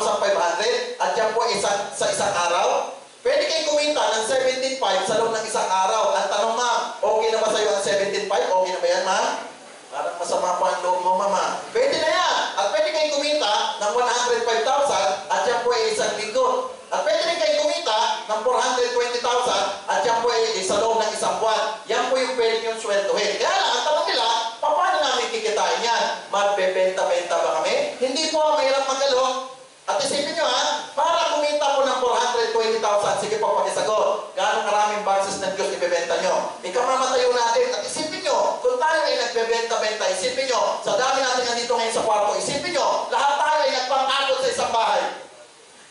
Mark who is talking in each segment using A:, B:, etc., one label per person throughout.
A: 17,500 at yan po ay isa, sa isang araw. Pwede kayong kumita ng 17,500 sa loob ng isang araw. Ang tanong ma'am, okay na ba sa'yo ang 17,500? Okay na ba yan ma'am? Parang masama po ang loob mo, mama. Pwede na yan. At pwede kayong kumita ng 105,000 at yan po ay isang linggo. At pwede rin kayong kumita ng 420,000 at yan po ay sa loob ng isang buwan. Yan po yung pwede nyo sweldohin. Kaya lang, ang tanong nila, paano namin kikitain yan? Magbebenta-benta ba kami? Hindi po, mahirap magalo. At isipin nyo ha, para kumita po ng 420,000, sige po pakisagot, gaano karaming boxes ng Diyos ibebenta nyo? Ikamamatayo natin, at isipin nyo, kung tayo ay nagbebenta-benta, isipin nyo, sa dami natin nandito ngayon sa kwarto, isipin nyo, lahat tayo ay nagpangakot sa isang bahay.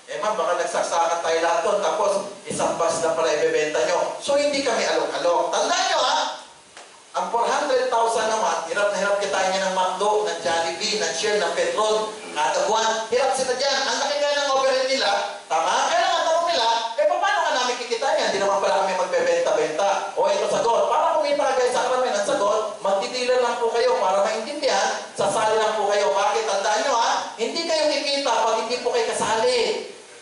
A: Eh ma'am, baka nagsaksakan tayo lahat doon, tapos isang box na pala ibebenta nyo. So hindi kami alok-alok. Tandaan nyo ha, ang 400,000 naman, hirap na hirap kitain niya ng McDo, ng Jollibee, ng Shell, ng Petron, kada buwan. Hirap sila dyan. Ang laki nga ng overhead nila. Tama? Kaya ang tanong nila, eh paano nga namin kikita yan? Hindi naman pala kami magbebenta-benta. O ito sagot. Para kumita ka guys sa karamihan ng sagot, magtitilan lang po kayo para maintindihan, sasali lang po kayo. Bakit? Tandaan nyo ha, hindi kayo kikita pag hindi po kayo kasali.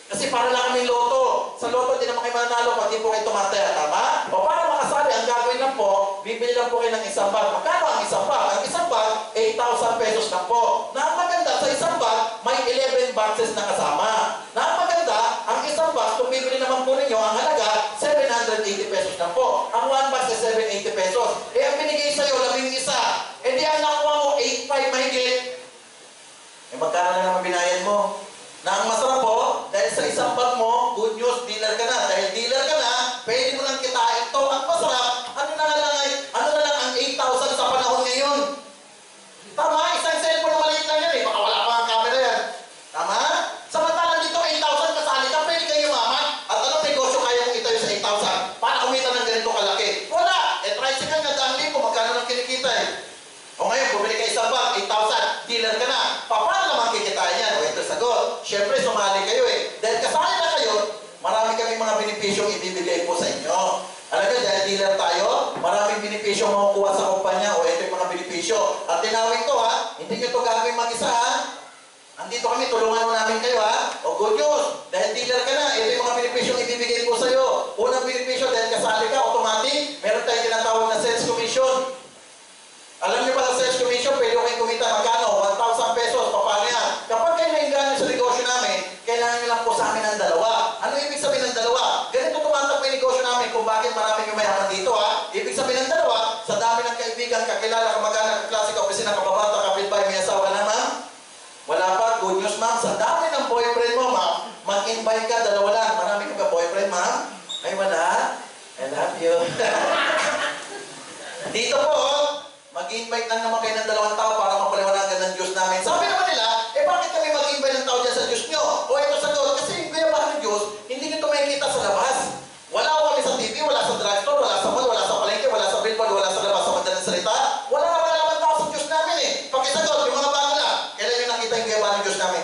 A: Kasi para lang kami loto. Sa loto, hindi naman kayo mananalo pag hindi po kayo tumataya. Tama? O para makasali, ang gagawin lang po, bibili lang po kayo ng isang bag. Magkano ang isang bag? Ang isang bag, 8,000 pesos lang po. Na ang maganda, sa isang bag, may 11 boxes na kasama. Na ang isang box, kung bibili naman po ninyo, ang halaga, 780 pesos lang po. Ang one box is 780 pesos. Eh, ang binigay sa'yo, labing isa. Eh, di ang nakuha mo, 8,500 mahigit. Eh, magkano na naman binayad mo? Na ang masarap po, dahil sa isang bag mo, good news, dealer ka na. Dahil dealer ka na, pwede mo lang kitain to. Ang masarap, ano na lang ay, ano na lang ang 8,000 sa panahon ngayon? Tama, isang cellphone na maliit lang yan eh. Baka wala pa ang camera yan. Tama? Samantalang dito, 8,000 kasali ka, pwede kayo yumaman. At anong negosyo kaya mong itayo sa 8,000? Para kumita ng ganito kalaki? Wala! Eh, tricycle nga, daan libo, magkano lang kinikita eh. O ngayon, bumili ka isang bag, 8,000, dealer ka na. Pa- Paano naman kikitain yan? O ito sagot. Siyempre, sumali kayo eh. Dahil kasali na kayo, marami kami mga benepisyong ibibigay po sa inyo. Alam nyo, dahil dealer tayo, maraming benepisyong makukuha sa kumpanya. O ito yung mga benepisyo. At tinawag ko ha, hindi nyo ito gagawin mag-isa ha. Andito kami, tulungan mo namin kayo ha. O good news, dahil dealer ka na, ito yung mga benepisyong ibibigay po sa'yo. Unang benepisyo, dahil kasali ka, automatic, meron tayong tinatawag na sales commission. Alam niyo pala sales commission, pwede kayong kumita magkano? 1,000 pesos. Paano yan? Kapag kayo nainganyo sa negosyo namin, kailangan niyo lang po sa amin ng dalawa. Ano ibig sabihin ng dalawa? Ganito tumatak yung negosyo namin kung bakit marami yung mayaman dito ha. Ibig sabihin ng dalawa, sa dami ng kaibigan, kakilala, kamag-anak, kaklase, kaopisina, kababata, kapitbahay, may asawa ka na ma'am? Wala pa, good news ma'am. Sa dami ng boyfriend mo ma'am, mag-invite ka, dalawa lang. Marami ka boyfriend ma'am? Ay wala. I love you. Dito po, oh, mag-invite lang naman kayo ng dalawang tao para mapaliwanagan ng Diyos namin. Sabi naman nila, eh bakit kami mag-invite ng tao dyan sa Diyos nyo? O ito sagot, kasi yung kuyabahan ng Diyos, hindi nyo ito makikita sa labas. Wala ko kami sa TV, wala sa drugstore, wala sa mall, wala sa palengke, wala sa billboard, wala sa labas sa madaling salita. Wala naman naman tao sa Diyos namin eh. Pakisagot, yung mga bago lang, kailan nyo nakita yung kuyabahan ng Diyos namin?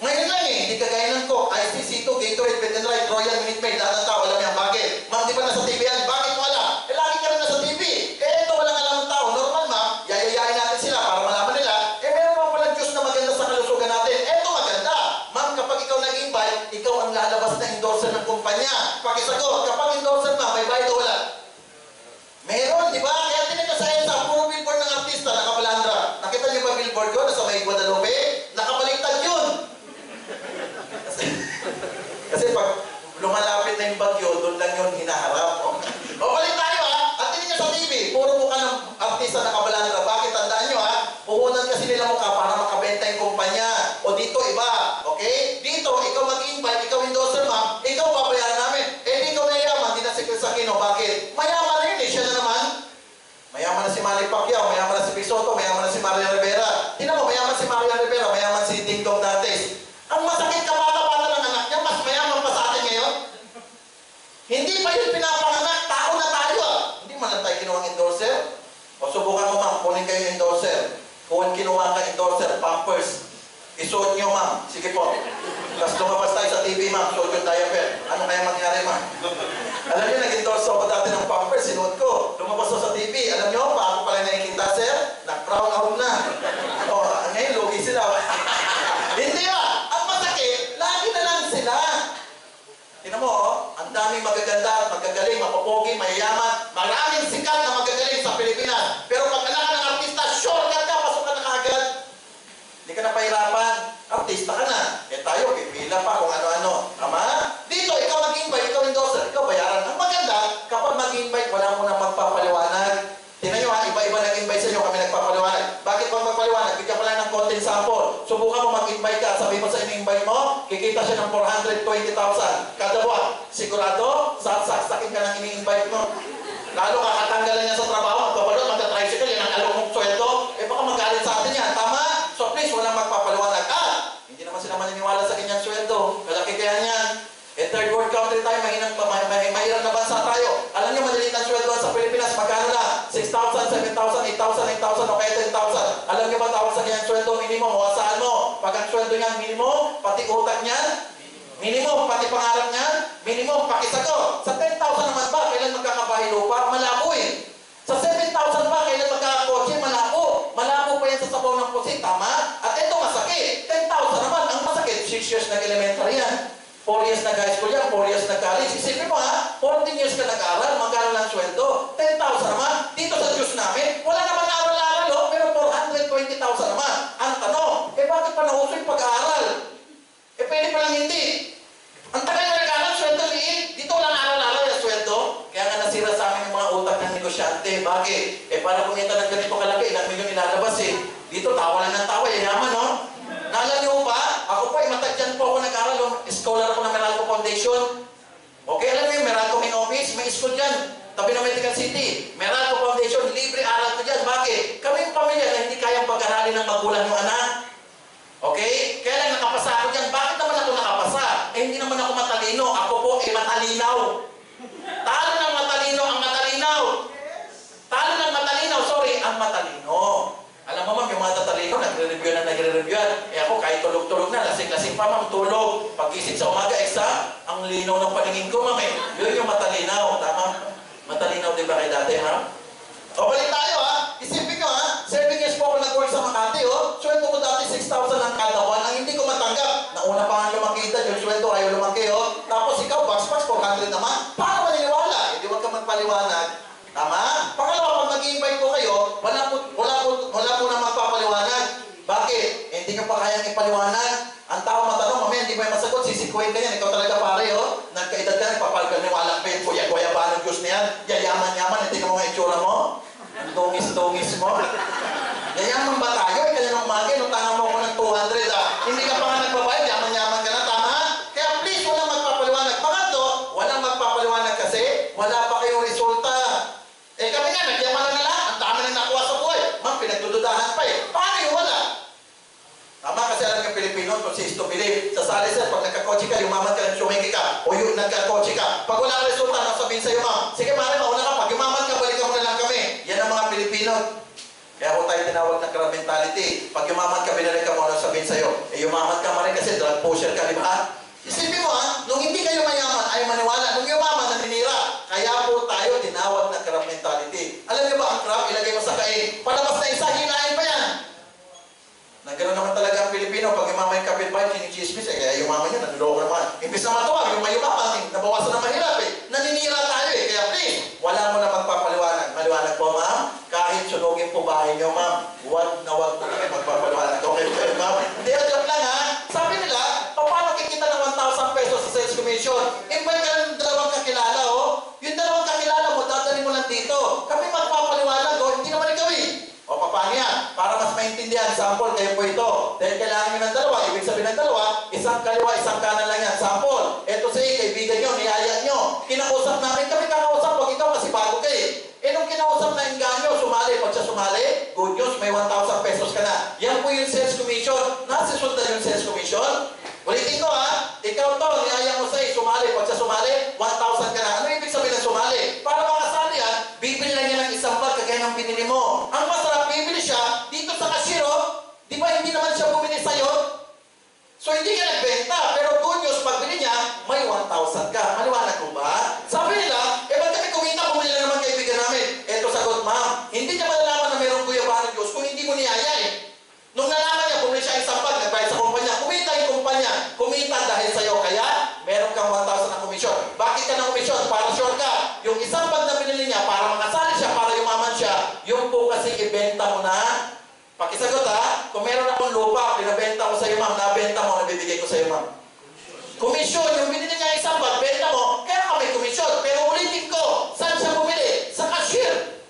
A: Ngayon lang eh, hindi kagaya ng Coke, ICC2, Gatorade, Pet and Right, Royal Minute Maid, lahat ng tao alam yan. Bakit? Ma'am, di ba nasa TV yan? Bakit wala? Eh, lagi ka rin nasa TV. Eh, ito walang alam ng tao. Normal, ma'am. Yayayain natin sila para malaman nila. Eh, meron pa pala Diyos na maganda sa kalusugan natin. Eto maganda. Ma'am, kapag ikaw nag-invite, ikaw ang lalabas na endorser ng kumpanya. Pakisagot, kapag endorser, ma'am, may bayad o wala? Meron, di ba? Kaya tinan nyo sa EDSA, puro billboard ng artista, nakapalandra. Nakita niyo ba billboard ko? Nasa may Guadalupe? Nakabaliktad yun. Kasi, kasi pag yung bagyo, doon lang yun hinaharap. O, o balik tayo ha. At tingin nyo sa TV, puro mukha ng artista na kabalandra. Bakit? Tandaan nyo ha. Puhunan kasi nila mukha para makabenta yung kumpanya. O dito iba. Okay? Dito, ikaw mag-invite, ikaw endorser ma'am, ikaw papayaran namin. Eh, di ikaw mayaman, di na si Chris Aquino. Bakit? Mayaman na yun eh. Siya na naman. Mayaman na si Manny Pacquiao, mayaman na si Vic Soto, mayaman na si Maria Rivera. Tingnan mo, mayaman si Maria Rivera, mayaman si Ding Dong Dantes. ngayon pinapanganak, tao na tayo. Hindi man lang tayo kinuha ng endorser. O subukan mo ma'am, kunin kayo endorser. Kung kinuha ka endorser, pampers, isuot nyo ma'am. Sige po. Tapos lumabas tayo sa TV ma'am, suot yung diaper. Ano kaya mangyari ma'am? Alam niyo, nag-endorse ako dati ng pampers, sinuot ko. Lumabas ako sa TV. Alam niyo, pa ako pala nakikita sir, nag-proud out na. O, ngayon, lugi sila. Hindi ah! Ang masakit, lagi na lang sila. Tinan mo, oh daming magaganda, magagaling, mapapogi, mayayaman, maraming sikat na magagaling. Kikita siya ng 420,000 kada buwan. Sigurado, sasaksakin ka ng ini-invite mo. Lalo kakatanggalan niya sa trabaho, magpabalot, magta-tricycle, yan ang alok mong sweldo. Eh baka magalit sa atin yan, tama? So please, walang magpapaliwanag. Ah, hindi naman sila maniniwala sa kanyang sweldo. Kalaki kaya niyan. Eh third world country tayo, mahinang, ma, ma, mahirap na bansa tayo. Alam niyo, maliit ang sweldo sa Pilipinas, magkano na? 6,000, 7,000, 8,000, 9,000, o kaya 10,000. Alam niyo ba tawag sa kanyang sweldo minimum? O saan mo? Pag ang sweldo niya minimum, pati utak niya, Minimum, pati pangarap niya, minimum, pakisagot. Sa 10,000 naman ba, kailan magkakabahay lupa? Malabo eh. Sa 7,000 ba, kailan magkakakotse? Malabo. Malabo pa yan sa sabaw ng pusit, tama? At ito masakit. 10,000 naman, ang masakit, 6 years nag-elementary yan. 4 years nag-high school yan, 4 years nag-college. Isipin mo ha, 14 years ka nag-aral, magkano lang sweldo? 10,000 naman. Dito sa Diyos namin, wala naman aral-aral oh, pero 420,000 naman. Ang tanong, eh bakit pa nauso yung pag-aaral? Eh pwede pa lang hindi. Ang tagal na nag-aaral, sweldo liit. Dito walang aral-aral yung sweldo. Kaya nga nasira sa amin yung mga utak ng negosyante. Bakit? Eh para kumita ng ganito kalaki, ilang milyon ilalabas eh. Dito tawa lang ng tawa, yayaman no? Naalala niyo ba? Ako pa, eh, matagyan po ako nag-aral. oh. Scholar ako ng Meralco Foundation. Okay, alam niyo yung Meralco in office, may school dyan. Tabi ng Medical City. Meralco Foundation, libre aral ko dyan. Bakit? Kami yung pamilya na hindi kayang pag-aralin ng magulang yung anak. Okay? Kaya lang nakapasa ako dyan. Bakit naman ako nakapasa? Eh, hindi naman ako matalino. Ako po ay matalinaw. Talo ng matalino ang matalinaw. Talo ng matalinaw, sorry, ang matalino. Alam mo ma'am, yung mga tatalino, nagre-review na nagre-review yan. Eh ako, kahit tulog-tulog na, lasing-lasing pa ma'am, tulog. Pag-isip sa umaga, eksa, ang linaw ng paningin ko ma'am eh. Yun yung matalinaw, tama? Matalinaw din ba kayo dati, ha? O, balik tayo ha. Isipin nyo ha. 7 years po ako nag-work sa Makati oh. Sweldo ko dati 6,000 ang kada buwan. Ang hindi ko matanggap. Nauna pa nga lumakita yung sweldo ayaw lumaki oh. Tapos ikaw, box-box, 400 naman. Paano maniniwala? Eh, di huwag ka magpaliwanag. Tama? Pangalawa, pag mag-invite ko kayo, wala po, wala po na magpapaliwanag. Bakit? Nyo pa kayang ipaliwanag. Ang tao matanong, mamaya hindi mo yung masagot, sisikuin ka yan. Ikaw talaga pare, oh. Nagkaedad ka, nagpapal ka ng walang pen, kuya-kuya ba ng Diyos na yan? Yayaman-yaman, hindi mo nga itsura mo. Ang dungis-dungis mo. Yayaman ba tayo? Eh, kanina umaga, nung tanga mo ako ng 200, ah. Hindi ka pa nga nagbabayad, yaman-yaman ka na, tama? Kaya please, walang magpapaliwanag. Pangatlo, walang magpapaliwanag kasi wala pa kayong resulta. Eh kami nga, nagyaman na lang. Ang dami na nakuha sa buhay. Ma'am, pinagdududahan pa eh. Paano yung wala? Tama kasi ng Pilipino, kung si to believe, sa sali sir, pag nagkakotse ka, yumaman ka, sumingki ka, o yung ka. Pag wala resulta, nang sabihin sa'yo, ma'am, sige mare, mauna ka, pag yumaman ka, balikan mo na lang kami. Yan ang mga Pilipino. Kaya ako tayo tinawag na crab mentality. Pag yumaman ka, binalik ka mo, ano sabihin sa'yo, eh yumaman ka mare kasi drug pusher ka, di ba? Isipin mo ha, nung hindi kayo mayaman, ay maniwala. Nung yumaman, naninira. Kaya po tayo tinawag na crab mentality. Alam niyo ba ang crab, ilagay mo sa kain, palabas na isa, hilain pa yan. Nagkaroon naman talaga ang Pilipino, pag yung mama yung kapitbahay, chinichismis, eh, kaya yung mama niya, nanloko naman. Imbis na matuwag, yung mayumapang, eh, nabawasan ng mahirap eh. Naninira tayo eh, kaya please, wala mo na magpapaliwanag. Maliwanag po, ma'am, kahit sunugin po bahay niyo, ma'am, huwag na huwag na kayo magpapaliwanag. Okay po yun, ma'am? Hindi, joke lang ha. Sabi nila, paano kikita ng 1,000 pesos sa sales commission? Invite ka ng dalawang kakilala, oh. Yung dalawang kakilala mo, dadalhin mo lang dito. Kami magpapaliwanag, oh, hindi naman ikaw eh. O paano yan? Para mas maintindihan, sample, kayo po ito. Dahil kailangan nyo ng dalawa, ibig sabihin ng dalawa, isang kaliwa, isang kanan lang yan. Sample. Ito si kaibigan nyo, niyaya nyo. Kinakausap namin, kami kakausap, wag ikaw kasi bago ka eh. Eh nung kinausap na inganyo, sumali, pag siya sumali, good news, may 1,000 pesos ka na. Yan po yung sales commission. Nasisundan yung sales commission. Ulitin ko ha, ikaw to, niyaya mo sa'yo, sumali, pag siya sumali, 1,000 ka na. So hindi ka nagbenta, pero good pagbili niya, may 1,000 ka. Maliwanag ko ba? Sabi nila, eh ba't kami kumita, bumili na naman kaibigan namin. Eto sagot, ma'am, hindi niya malalaman na mayroong guyabahan ng Diyos kung hindi mo niyaya eh. Nung nalaman niya, bumili siya isang pag, nagbayad sa kumpanya, kumita yung kumpanya, kumita dahil sa'yo, kaya meron kang 1,000 na komisyon. Bakit ka ng komisyon? Para sure ka, yung isang pag na binili niya, para makasali siya, para yumaman siya, yung po kasi ibenta mo na. Pakisagot ha, kung meron akong lupa, pinabenta ko sa iyo ma'am, nabenta mo, nabibigay ko sa iyo ma'am. Komisyon, yung binili niya isang bag, benta mo, kaya ka may komisyon. Pero ulitin ko, saan siya bumili? Sa cashier.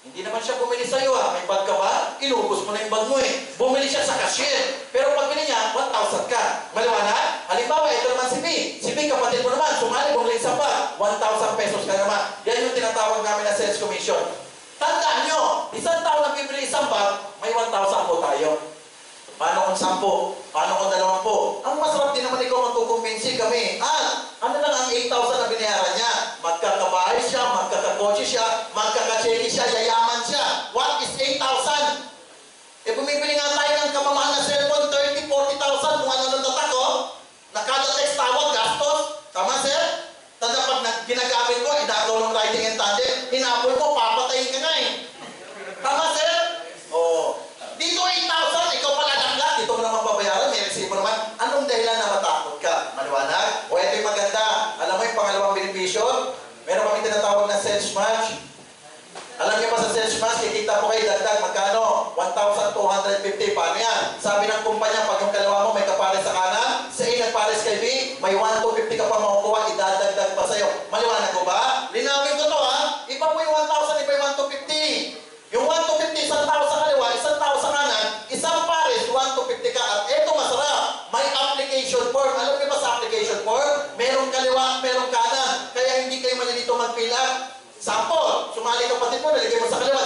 A: Hindi naman siya bumili sa iyo ha. May bag ka ba? Inubos mo na yung bag mo eh. Bumili siya sa cashier. Pero pag bili niya, 1,000 ka. Maliwanag? Halimbawa, ito naman si B. Si B, kapatid mo naman, sumali, bumili isang bag. 1,000 pesos ka naman. Yan yung tinatawag namin na sales commission. Tandaan nyo, isang tao na bibili isang bag, may 1,000 po tayo. Paano kung sampu? Paano kung dalawampu? Ang masarap din naman ikaw magkukumbinsi kami. At ano lang ang 8,000 na binayaran niya? Magkakabahay siya, magkakakotse siya, magkakatseki siya, yayaman siya. What is 8,000? Eh bumibili nga tayo ng kamamahal na cellphone, 30, 40,000, kung ano nang tatak ko. Nakala text tawag, gastos. Tama, sir? Tanda pag nag- ginagamit ko, idadolong riding and tandem, hinapon mo, papatayin ka nga eh. Tama, sir? Oo. Dito 8,000, ikaw pala langlat, dito mo naman babayaran, may resibo naman. Anong dahilan na matakot ka? Maliwanag? O ito yung maganda. Alam mo yung pangalawang benepisyo? Meron kami tinatawag na sales match. Alam niyo ba sa sales match, kikita mo kayo dagdag, magkano? 1,250. Paano yan? Sabi ng kumpanya, pag yung kalawa mo may kapares sa kanan, sa A nagpares kay B, may 1,250 ka pa makukuha, idadagdag pa sa'yo. Maliwanag ko ba? Linawin ko to ha. Iba po yung 1,000, iba yung 1,250. Yung 1,250, isang tao sa kaliwa, isang tao sa kanan, isang pares, 1,250 ka. At eto masarap, may application form. Alam niyo ba sa application form? Merong kaliwa, merong kanan. Kaya hindi kayo malilito mag-fill up. Sample, sumali kapatid mo, nalagay mo sa kaliwa.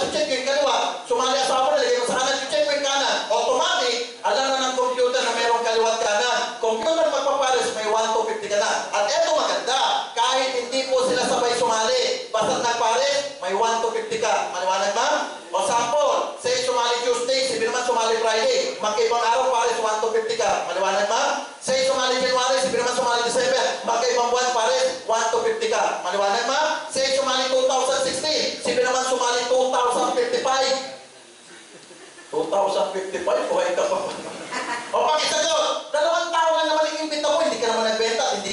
A: 250 ka na. At eto maganda, kahit hindi po sila sabay sumali, basta't nagpares, may 1 to 50 ka. Maliwanag ma'am? O sample, say sumali Tuesday, si naman sumali Friday, magkaibang araw pares 1 to 50 ka. Maliwanag ma'am? Say sumali January, si naman sumali December, magkaibang buwan pares 1 to 50 ka. Maliwanag ma'am? Say sumali 2016, si naman sumali 2055, 2055, buhay ka pa. o pakisagot, dalawang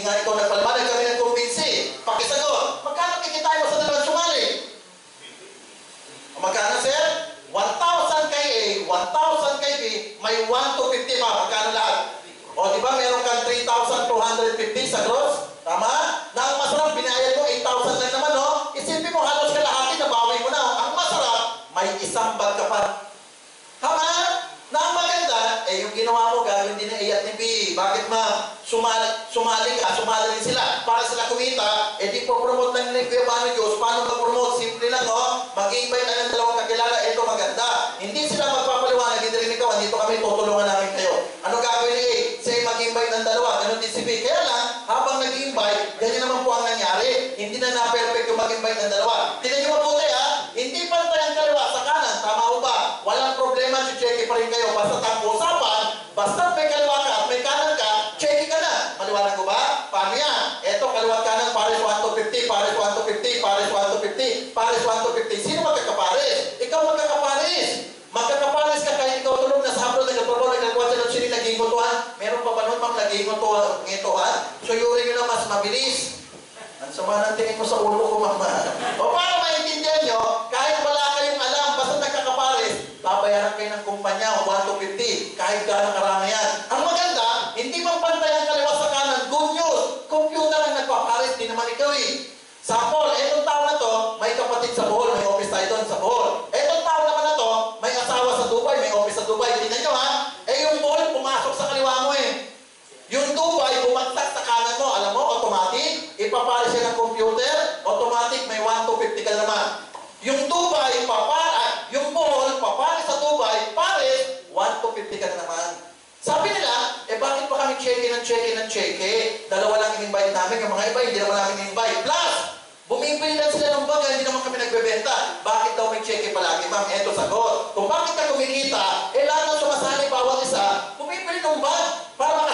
A: hindi nga ikaw nagpaliwanag kami nagkumbinsi. Pakisagot, magkano kikitay mo sa dalawang sumali? Magkano sir? 1,000 kay A, 1,000 kay B, may 1 to 50 pa, magkano lahat? O di ba meron kang 3,250 sa gross? Tama? Na ang masarap, binayad mo 8,000 lang naman, no? Isipin mo, halos kalahati, nabawi mo na. Ang masarap, may isang bag ka pa. Tama? Na ang maganda, eh yung ginawa mo, at ni B. Bakit ma? Sumali, sumali ka, sumali din sila. Para sila kumita, eh di po promote lang ni Kuya Bano Diyos. Paano mag-promote? Simple lang, oh. Mag-invite na ng dalawang kakilala, ito maganda. Hindi sila magpapaliwanag, hindi rin ikaw, dito kami, tutulungan namin kayo. Ano gagawin ni A? Say mag-invite ng dalawa, ganun din si B. Kaya lang, habang nag-invite, ganyan naman po ang nangyari. Hindi na na-perfect yung mag-invite ng dalawa. Tingnan niyo mabuti, ha? Hindi pantay ang kaliwa sa kanan, tama o ba? Walang problema, check pa rin kayo. Basta ang usapan, basta may kaliwa ka at may kanan ka, check ka na. Maliwanag ko ba? Paano yan? Eto, kaliwa kanan, pares 1 to 50, pares 1 to 50, pares 1 to 50, pares 1 to 50. Sino magkakapares? Ikaw magkakapares. Magkakapares ka kahit ikaw tulog na sa hapon, nagkaprobo, nagkakuha sa sini, nag-iingutuhan. Meron pa ba nun, ma'am, nag-iingutuhan? Ngituhan? So, yuri nyo na mas mabilis. Ang sama ng tingin ko sa ulo ko, mama. O para kumpanya o 1 to 50, kahit gano'ng karami yan. Ang maganda, hindi man pantay ang kaliwa sa kanan, good news. Computer ang nagpapares, di naman ikaw eh. Sample, etong tao na to, may kapatid sa Bohol, may office tayo doon sa Bohol. Etong tao naman na to, may asawa sa Dubai, may office sa Dubai. Tingnan nyo ha, eh yung Bohol, pumasok sa kaliwa mo eh. Yung Dubai, bumagsak sa kanan mo. Alam mo, automatic, ipapare siya ng computer, automatic, may 1 to 50 ka naman. Yung Dubai, papara, yung Bohol, papare sa Dubai, pare, 1 to 50 ka na naman. Sabi nila, eh bakit pa kami check ng check ng check Dalawa lang in-invite namin, yung mga iba, hindi naman namin in-invite. Plus, bumibili lang sila ng baga, hindi naman kami nagbebenta. Bakit daw may check palagi, ma'am? Eto sagot. Kung bakit ka kumikita, eh lahat ng sumasali bawat isa, bumibili ng bag para makasali.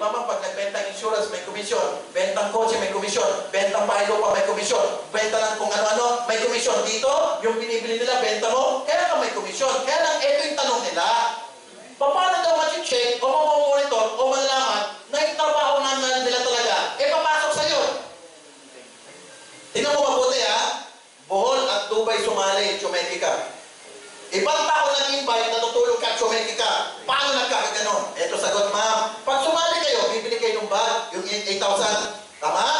A: Ma'am, pag nagbenta ng insurance, may komisyon. Bentang kotse, may komisyon. Bentang bahay lupa, may komisyon. Benta ng kung ano-ano, may komisyon. Dito, yung binibili nila, benta mo, kaya ka may komisyon. Kaya lang, ito yung tanong nila. Paano daw mag-check o mamamonitor o malalaman na yung trabaho naman nila talaga, eh papasok sa'yo. Tingnan mo mabuti ha. Bohol at Dubai sumali, tsumeki ka. Ibang tao nag-invite, natutulog ka, tsumeki ka. Paano nagkakaganon? Ito sagot, ma'am. Pag sumali kayo, bibili kayo ng bag, yung 8,000. Tama?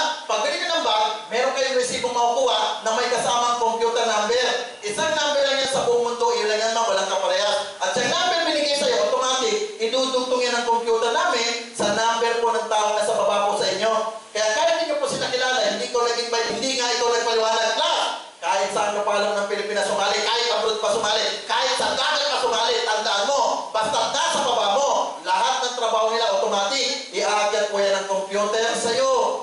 A: Trabaho nila automatic, iaagad po yan ng computer sa'yo.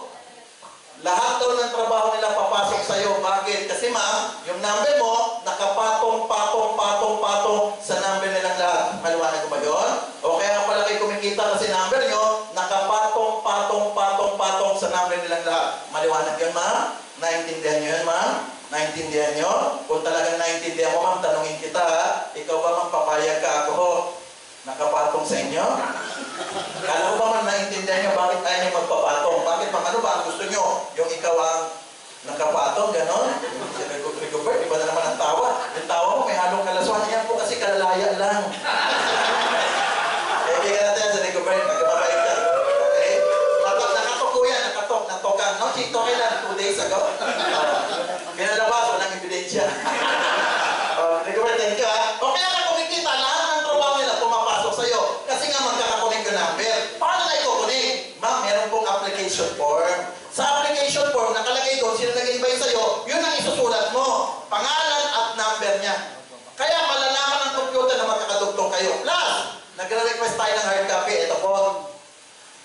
A: Lahat daw ng trabaho nila papasok sa'yo. Bakit? Kasi ma'am, yung number mo, nakapatong, patong, patong, patong sa number nilang lahat. Maliwanag ko ba yun? O kaya pala kayo kumikita kasi number nyo, nakapatong, patong, patong, patong sa number nilang lahat. Maliwanag yun, ma'am? Naintindihan nyo yun, ma'am? Naintindihan nyo? Kung talagang naintindihan mo, ma'am, tanungin kita, ha? Ikaw ba, ma'am, papayag ka ako? Nakapatong sa inyo? Kala ko ba man naintindihan nyo bakit ayaw nyo magpapatong? Bakit bang ano ba ang gusto nyo? Yung ikaw ang nakapatong, ganon? Rigobert, iba na naman ang tawa. Yung tawa mo may halong kalaswan. Yan po kasi kalalaya lang. Eh, kaya natin yan sa Rigobert, nagkababait ka. Okay? Natok, nakatok ko yan, nakatok, natokan. No, chito kailan? Two days ago. Uh, pinalabas, walang ebidensya. Oh, Rigobert, thank you ha. O kaya ka kumikita, lahat ng trabaho nila pumapasok sa'yo. Kasi nga magkakakunik ka number. Paano na ikukunik? Ma'am, meron pong application form. Sa application form, nakalagay doon, sino nag-invite sa'yo, yun ang isusulat mo. Pangalan at number niya. Kaya malalaman ng computer na magkakadugtong kayo. Plus, nagre-request tayo ng hard copy. Ito po.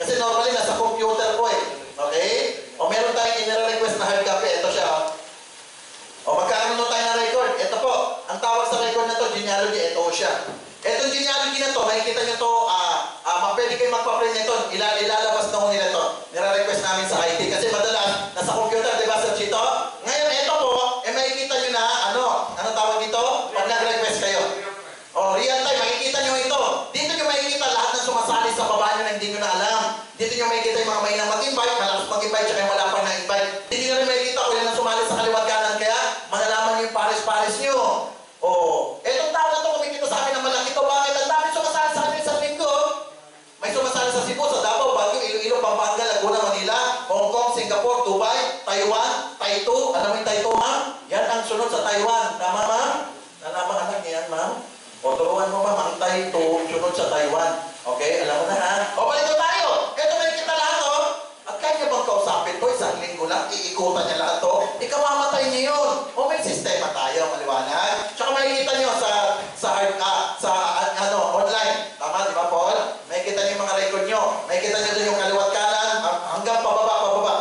A: Kasi normally, nasa computer po eh. Okay? O meron tayong inire-request na hard copy. Ito siya. oh. O magkakaroon tayo ng record. Ito po, ang tawag sa record na to, genealogy, ito siya. Itong genealogy na to, makikita nyo to, uh, pwede kayo magpa-print nito, ila ilalabas na ko nila to. Nire-request namin sa IT. Kasi madalas, nasa computer, di ba, Sir Chito? Ngayon, ito po, eh makikita nyo na, ano, ano tawag dito? Pag nag-request kayo. O, real time, makikita nyo ito. Dito nyo makikita lahat ng sumasali sa baba nyo na hindi nyo na alam. Dito nyo makikita yung mga mainang mag-invite, malakas mag-invite, tsaka yung Cebu, sa Davao, Baguio, Iloilo, Pampanga, Laguna, Manila, Hong Kong, Singapore, Dubai, Taiwan, Taito. Alam mo yung Taito, ma'am? Yan ang sunod sa Taiwan. Tama, ma'am? Nalaman anak niya yan, ma'am? O, turuan mo, ma'am, ang Taito, sunod sa Taiwan. Okay, alam mo na, ha? O, balik na tayo. Ito may kita lahat, oh. At kaya bang kausapin to? Isang linggo lang, iikutan niya lahat to. Ikamamatay niya yun. O, may sistema tayo, maliwanag. Tsaka makikita niyo sa sa hard ah, sa ah, ano online. Tama, di ba, Paul? Makikita niyo yung mga record niyo. Makikita niyo doon yung kaliwat kanan ah, hanggang pababa, pababa.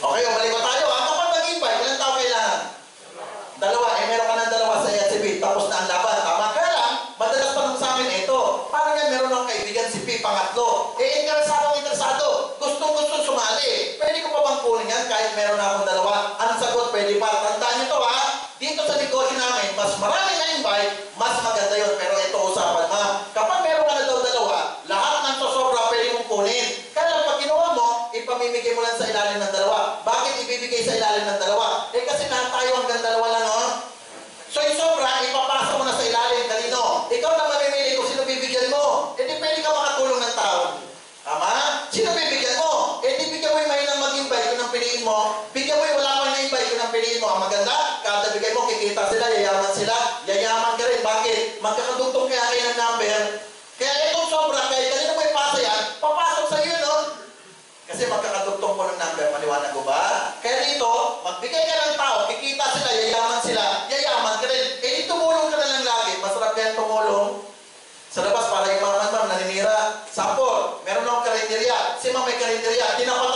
A: Okay, o balik pa tayo. ha? Kapag nag-invite, ilang tao kailangan? Dalawa, eh meron ka ng dalawa sa SCP, tapos na ang laban. Tama kaya lang, madalas tanong sa amin ito. Paano yan meron akong kaibigan si P, pangatlo? Eh, interesado, interesado. Gustong gusto sumali. Pwede ko pa bang kunin yan kahit meron na akong dalawa? Ang sagot, pwede pa. Tandaan nyo to ha. Dito sa negosyo namin, mas marami na invite, mas maganda yun. Pero ito usapan ha. Kapag meron ka na daw dalawa, lahat ng sosobra pwede mong kunin. Kaya lang pag ginawa mo, ipamimigay mo lang sa ilalim ng dalawa. Bakit ibibigay sa ilalim ng dalawa? Eh kasi lahat tayo hanggang dalawa lang, no? So yung sobra, ipapasa mo na sa ilalim. Kanino? Ikaw na mamimili kung sino bibigyan mo. Eh di pwede ka makatulong ng tao. Tama? Sino bibigyan mo? Eh di bigyan mo yung mahinang mag-invite kung ang piliin mo. Bigyan mo yung wala pang na-invite kung ang piliin mo. Ang maganda, kada bigay mo, kikita sila, yayaman sila. Yayaman ka rin. Bakit? Magkakadugtong kaya kayo ng number. Kaya itong sobra, kahit kanino mo ipasa yan, papasok sa iyo, no? Kasi magkakadugtong po ng number, maliwanag ko ba? Kaya dito, magbigay ka ng tao, kikita sila, yayaman sila, yayaman ka rin. Eh di tumulong ka na lang lagi, masarap yan tumulong. Sa labas, para yung maman ma'am, naninira. Sample, meron akong karinderya. Si ma'am may karinderya. Tinapatan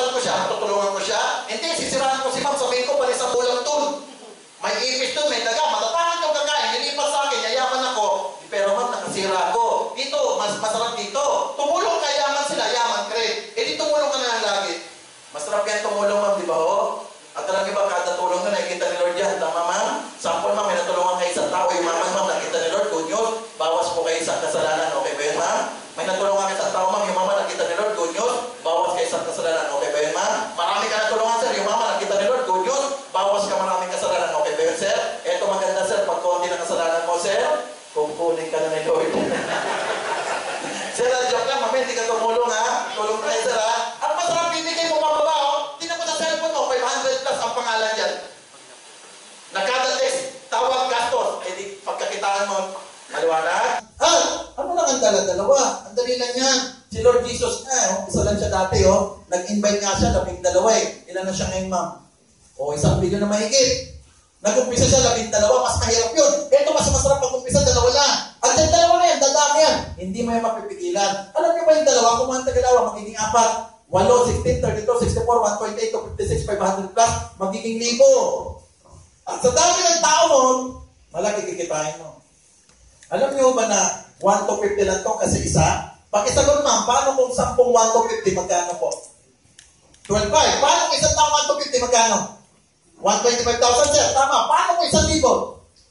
A: nag-ipis to, may daga, matatakot yung daga, nilipat sa akin, yayaman ako, pero man, nakasira ako. Dito, mas masarap dito. Tumulong ka, yaman sila, yaman great. E eh, di tumulong ka na lang lagi. Masarap yan tumulong, ma'am, di ba ho? At talaga ba, kada tulong na nakikita ni Lord yan, tama ma'am? Sample ma'am, may natulungan kayo sa tao, yung mama ma'am, nakita ni Lord, good bawas po kayo sa kasalanan, okay ba yun ma'am? May natulungan kayo sa tao, na siya ngayon, ma'am? O, isang bilyon na mahigit. Nag-umpisa siya, labing dalawa, mas mahirap yun. Ito, mas masarap pag-umpisa, dalawa lang. At yung dalawa na yan, dadami yan. Hindi mo yan mapipigilan. Alam niyo ba yung dalawa, kung ang tagalawa, magiging apat. 8, 16, 32, 64, 128, 56, 500 plus, magiging libo. At sa dami ng tao nun, malaki kikitain mo. Alam niyo ba na 1 to 50 lang to kasi isa? Pakisagot ma'am, paano kung 10 1 to 50, magkano po? 12.5. Paano kung isang tao 1 to 50, magkano? 125,000 sir, tama. Paano kung isang libo?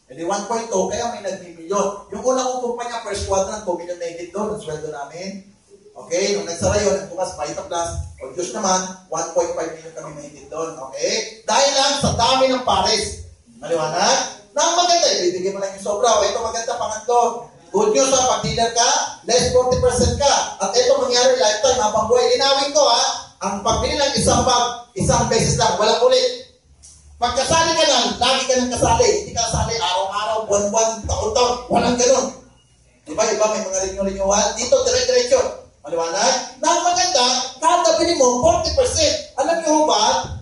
A: E di 1.2, kaya may nagmimilyon. Yung unang kong kumpanya, first quadrant, 2 million na higit doon, ang sweldo namin. Okay, nung nagsara yun, nagbukas 5 plus, o Diyos naman, 1.5 million kami mahigit doon. Okay? Dahil lang sa dami ng pares. Maliwanag? Na ang maganda, ibibigay mo lang yung sobra. O ito maganda, pangatlo. Good news ha, pag dealer ka, less 40% ka. At ito mangyari lifetime habang buhay. Linawin ko ha, ang pagbili ng isang bag, isang beses lang, walang ulit. Pag kasali ka lang, lagi ka nang kasali. Hindi ka kasali araw-araw, buwan-buwan, taon-taon. Walang ganun. Diba, iba may mga renewal. Dito, dire-diretso. Maliwanag? Na maganda, kada bili mo, 40%. Alam niyo ba,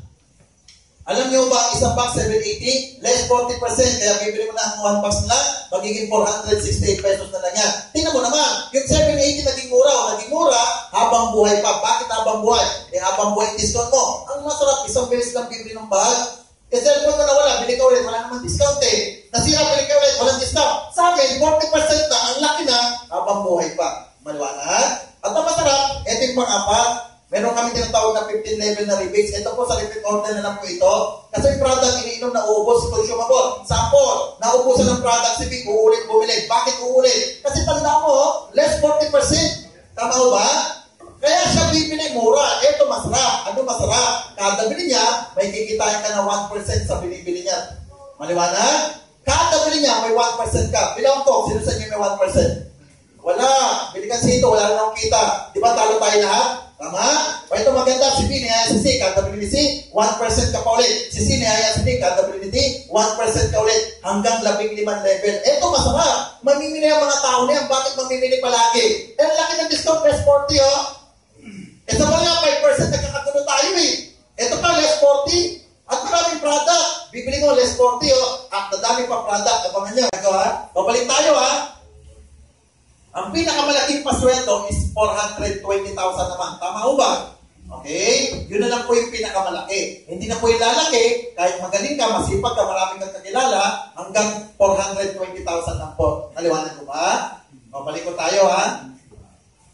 A: alam niyo ba, ang isang box 780, less 40%, kaya bibili mo na ang 1 box na magiging 468 pesos na lang yan. Tingnan mo naman, yung 780 naging mura o naging mura, habang buhay pa. Bakit habang buhay? Eh, habang buhay discount mo. Ang masarap, isang beses lang bibili ng bag, eh, cellphone mo na wala, bili ka ulit, wala naman discount eh. Nasira, bili ka ulit, walang discount. Sa amin, 40% na, ang laki na, habang buhay pa. Maliwanag? At ang masarap, ito yung pang-apat, meron kami tinatawag na 15 level na rebates. Ito po sa repeat order na lang po ito. Kasi yung product iniinom na ubos, consumable. Sample, naubusan ng product si Vic, uulit bumili. Bakit uulit? Kasi tanda mo, less 40%. Tama ho ba? Kaya siya bibili mura. Ito masarap. Ano masarap? Kada bili niya, may kikitain ka na 1% sa binibili niya. Maliwanag? Kada bili niya, may 1% ka. Bilang ko, sino sa inyo may 1%? Wala. Bili ka sito, wala na kita. Di ba talo tayo lahat? Tama? O ito maganda, si B, niyaya si C, C, 1% ka pa ulit. Si C, niyaya si D, D, 1% ka ulit. Hanggang 15 level. Ito masarap. Mamimili ang mga tao na yan. Bakit mamimili palagi? Eh, laki ng discount, less 40, oh. Ito pa nga, 5% nagkakatulo tayo eh. Ito pa, less 40. At maraming product. Bibili mo, less 40 oh. At nadami pa product. Abangan nyo. Ikaw ha? Babalik tayo ha? Ang pinakamalaking pasweldo is 420,000 naman. Tama ho ba? Okay? Yun na lang po yung pinakamalaki. Hindi na po yung lalaki. Kahit magaling ka, masipag ka, marami kang kakilala, hanggang 420,000 lang po. Naliwanag ko ba? O, balik ko tayo ha?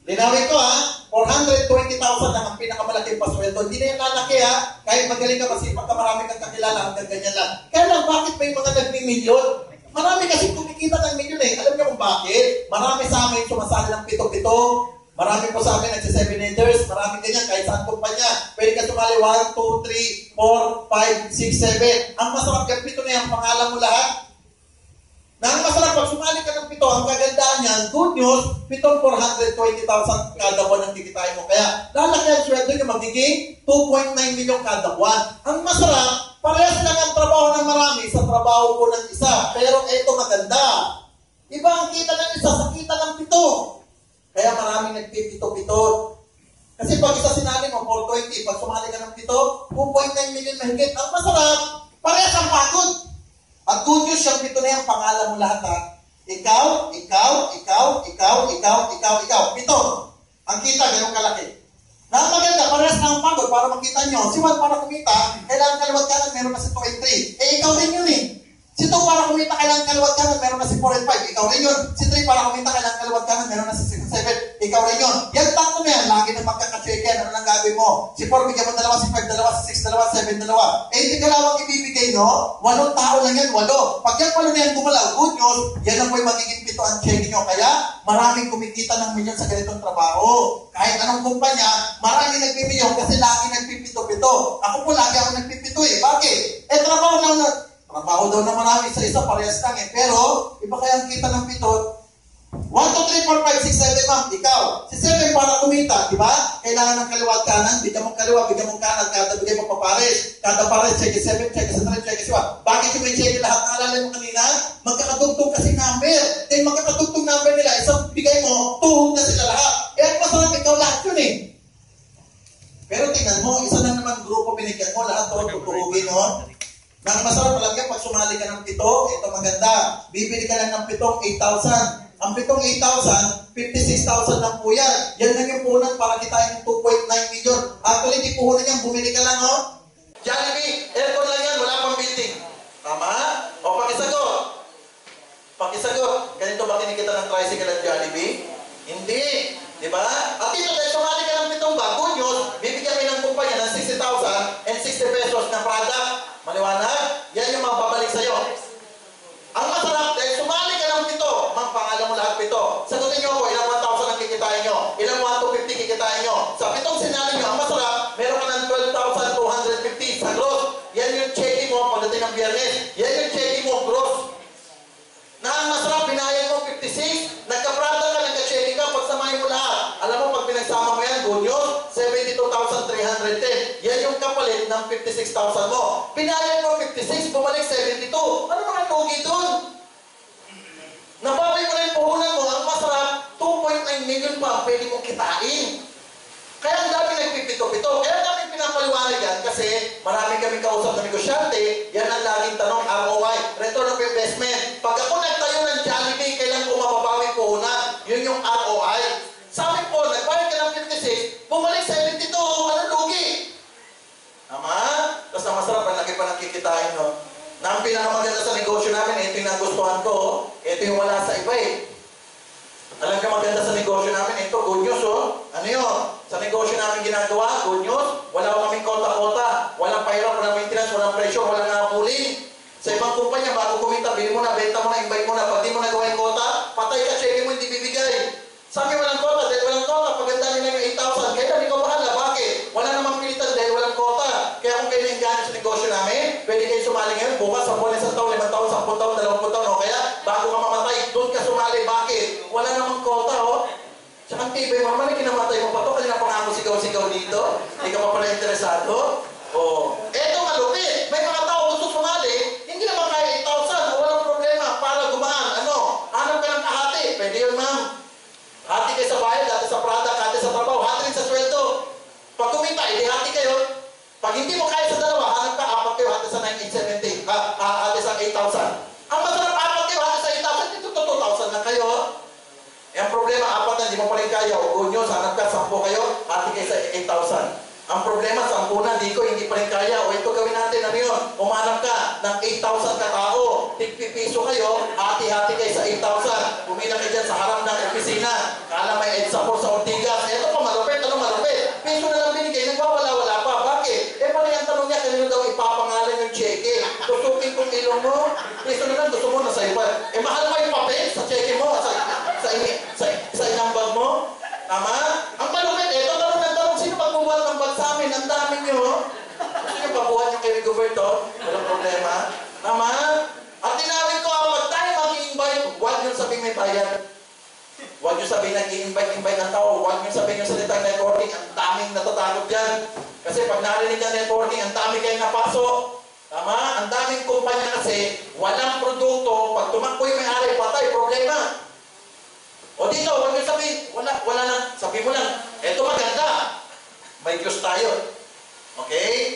A: Linawin ko ha, 420,000 lang ang pinakamalaking pasweldo. Hindi na yung lalaki ha. Kahit magaling ka, masipag ka, marami kang kakilala, hanggang ganyan lang. Kaya lang, bakit may mga nagmimilyon? Marami kasi kumikita ng milyon eh. Alam niyo kung bakit? Marami sa amin sumasali ng pito-pito. Marami po sa amin nagsi 7 leaders. Marami ganyan kahit saan kumpanya. Pwede ka sumali 1, 2, 3, 4, 5, 6, 7. Ang masarap yung pito na yan, pangalan mo lahat. Na ang masarap, pag sumali ka ng pito, ang kagandaan niyan, good news, pitong 420,000 kada buwan ang kikitain mo. Kaya, lalaki ang sweldo niyo magiging 2.9 million kada buwan. Ang masarap, parehas lang ang trabaho ng marami sa trabaho ko ng isa. Pero ito maganda. Iba ang kita ng isa sa kita ng pito. Kaya maraming nagpipito-pito. Kasi pag isa sinali mo, 420, pag sumali ka ng pito, 2.9 million mahigit. Ang masarap, parehas ang pagod. At good news yung pito na yan, pangalan mo lahat ha. Ikaw, ikaw, ikaw, ikaw, ikaw, ikaw, ikaw. Pito. Ang kita, ganun kalaki. Na ang maganda, parehas na ang pagod para makita nyo. Si Juan para kumita, kailangan kaliwat kanan, meron kasi 2 and 3. Eh, ikaw din yun eh. Si 4 and 5. Ikaw rin yun. Si 3 para kumita kailangan kaliwat kanan, meron na si 6 and 7. Ikaw rin yun. Yan tatlo na yan. Lagi na magkaka-check yan. Ano nang gagawin mo? Si 4 bigyan mo dalawa, si 5 dalawa, si 6 dalawa, 7 dalawa. Eh, hindi ka lang ibibigay, no? Walong tao lang yan, walo. Pag yan walo na yan gumalaw, good news, yan ang po'y magiging pito ang check nyo. Kaya, maraming kumikita ng milyon sa ganitong trabaho. Kahit anong kumpanya, maraming nagpipilyon kasi lagi nagpipito-pito. Ako po lagi ako nagpipito eh. Bakit? Eh, trabaho na, na trabaho daw na marami sa isa, parehas lang eh. Pero, iba kaya ang kita ng pito, 1, 2, 3, 4, 5, 6, 7, ma'am, ikaw. Si 7 para kumita, di ba? Kailangan ng kaliwa at kanan, bigyan mong kaliwa, bigyan mong kanan, kada bigay mo papares. Kada pares, check 7, check sa 3, check sa 1. Bakit yung may check lahat? Naalala mo kanina? Magkakadugtong kasi number. Then magkakadugtong number nila, isang bigay mo, tuhog na sila lahat. Eh, ang masarap ikaw lahat yun eh. Pero tingnan mo, isa na naman grupo binigyan mo, lahat to tutuhugin, no? Nang masarap lang yan, pag sumali ka ng pito, ito maganda. Bibili ka lang ng pitong 8,000. Ang pitong 8,000, 56,000 lang po yan. Yan lang yung puhunan para kitain yung 2.9 million. Actually, di puhunan yan, bumili ka lang, oh. Jollibee, aircon lang yan, wala pang building. Tama? O, pakisagot. Pakisagot. Ganito ba kinikita ng tricycle at Jollibee? Hindi. Di ba? At dito, dahil sumali ka ng pitong bago 60 pesos na product. Maliwanag? Yan yung mababalik sa'yo. Ang masarap, dahil sumali ka ng pito, mang pangalan mo lahat pito. Sagutin nyo ako, ilang 1,000 ang kikitain nyo? Ilang 1,250 kikitain nyo? Sa pitong sinali nyo, ang masarap, meron ka ng kapalit ng 56,000 mo. Binayad mo 56, bumalik 72. Ano naman lugi doon? Nabawi mo na yung puhunan mo, ang masarap, 2.9 million pa ang pwede mong kitain. Kaya ang dami nagpipito-pito. Kaya kami pinapaliwanag yan kasi marami kami kausap na negosyante, yan ang laging tanong, ROI, return of investment. Pag ako nagtayo ng Jollibee, kailan ko mababawi puhunan? Yun yung ROI. Sa amin po, nagbayad ka ng 56, bumalik 72, ano lugi? Tama? Tapos ang masarap, ang laki pa ng kikitain, no? Na ang pinakamaganda sa negosyo namin, ito yung nagustuhan ko, ito yung wala sa iba eh. Alam ka maganda sa negosyo namin, ito, good news, oh. Ano yun? Sa negosyo namin ginagawa, good news, wala kaming kota-kota, walang pahirap, walang maintenance, walang pressure, walang napuling. Sa ibang kumpanya, bago kumita, bili mo na, benta mo na, invite mo na, pag di mo nagawa yung kota, patay ka, check mo, hindi bibigay. Sa amin walang kota, dahil walang kota, paganda nyo na yung 8,000, kaya hindi ko bahala, bakit? Wala namang pilitan dahil walang kota. Kaya kung kayo nainggano sa negosyo namin, pwede kayo sumali ngayon, bukas, sa buwan, isang taon, limang taon, sampung taon, dalawampung taon, o kaya, bago ka mamatay, doon ka sumali, bakit? Wala namang kota, oh. Tsaka ang tibay mo naman, kinamatay mo pa to, kanina pa nga ako sigaw-sigaw dito, hindi ka pa pala interesado. Oh. Eto malupit, may mga tao gusto sumali, hindi naman kaya 8,000, walang problema, para gumaan, ano, hanap ka ng kahati, pwede yun ma'am. Hati kayo sa bayan, dati sa Prada, hati sa trabaho, hati rin sa sweldo. Pag kumita, hindi hati kayo. Pag hindi mo kaya sa dalawa, na, hindi mo pa rin kaya. O good news, hanap ka, 10 kayo, hati kayo sa 8,000. Ang problema, 10 na, di ko, hindi pa rin kaya. O ito gawin natin, ano yun? Umanap ka ng 8,000 katao. Tigpipiso kayo, hati-hati kayo sa 8,000. Pumila kayo dyan sa harap ng opisina. Kala may EDSA po sa Ortigas. Ito pa, malupit, ano malupit? Piso na lang binigay, nagwawala-wala pa. Bakit? Eh, pala yung tanong niya, kanino daw ipapangalan yung cheque? Tusukin kong ilong mo. Piso na lang, gusto mo na sa'yo pa. Eh, mahal mo yung papel sa cheque mo, sa, sa, sa, sa. Tama? Ang malupit, ito tanong ng tanong, sino magbubuhat ng bag amin? Ang dami nyo. Gusto nyo pabuhat yung kay Rigoberto? Walang problema. Tama? At tinawin ko, ah, pag tayo mag-i-invite, huwag yung sabihin may bayad. Huwag nyo sabihin nag-i-invite-invite ng tao. Huwag nyo sabihin yung salitang networking. Ang daming natatakot dyan. Kasi pag narinig ng networking, ang dami kayong napasok. Tama? Ang daming kumpanya kasi, walang produkto. Pag tumakbo yung may-ari, patay, problema. O dito, huwag nyo sabihin, wala, wala lang. Sabihin mo lang, eto maganda. May Diyos tayo. Okay?